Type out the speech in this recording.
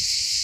you